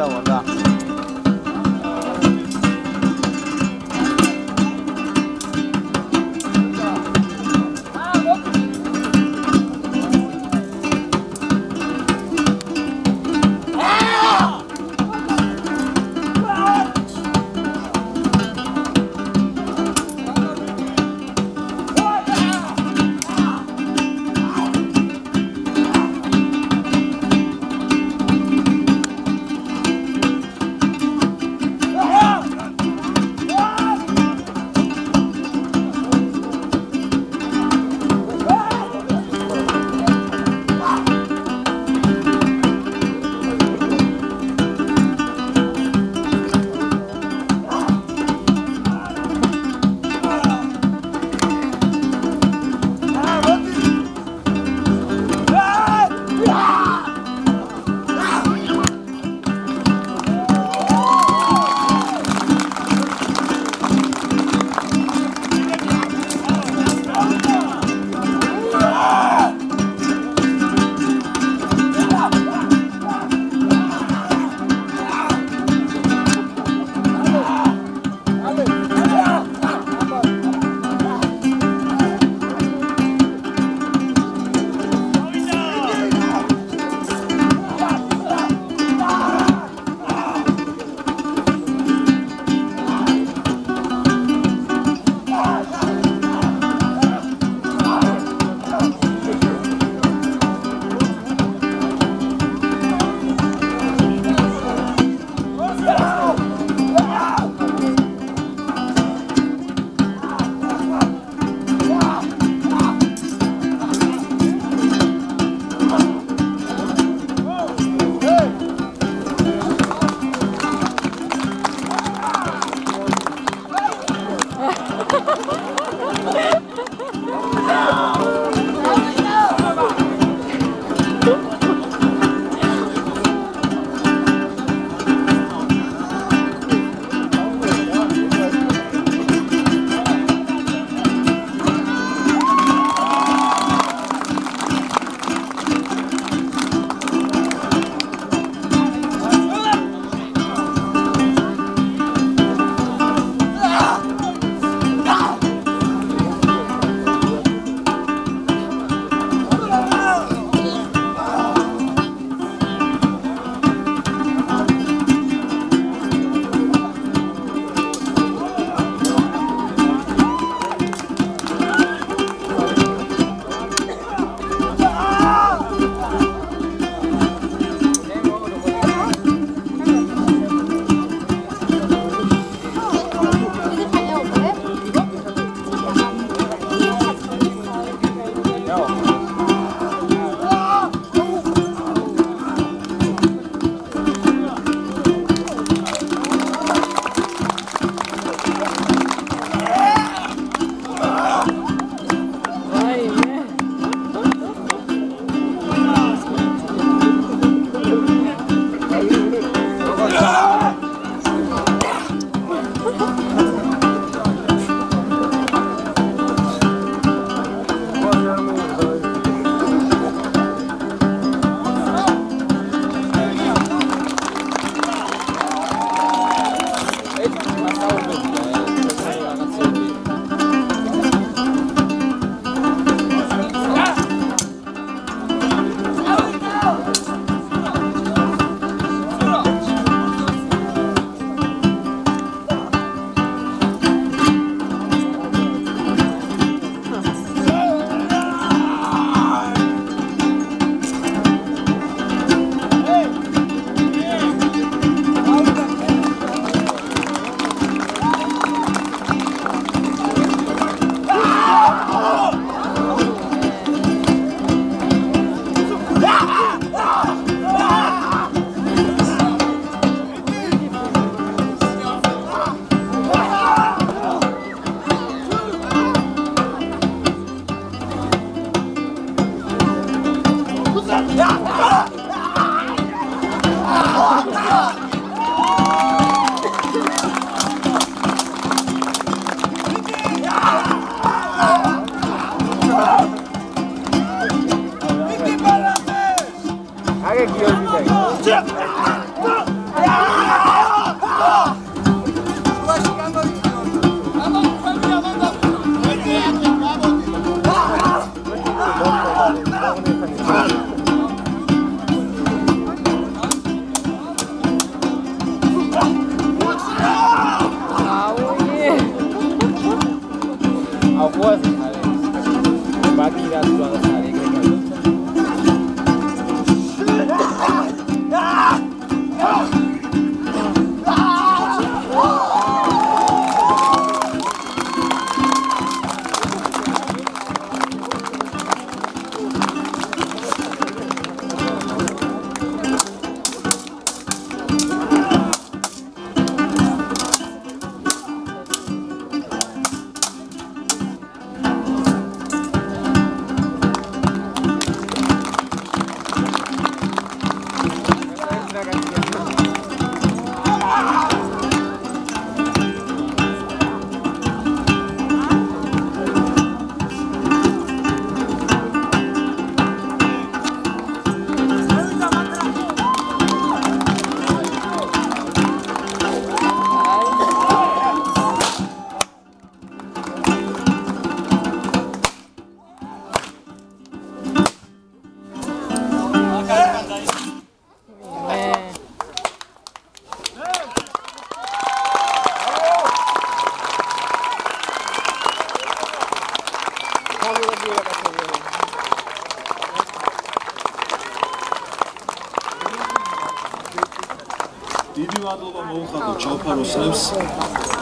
在我这 დიდი მადლობა მოუხადო ჩალფაროსებს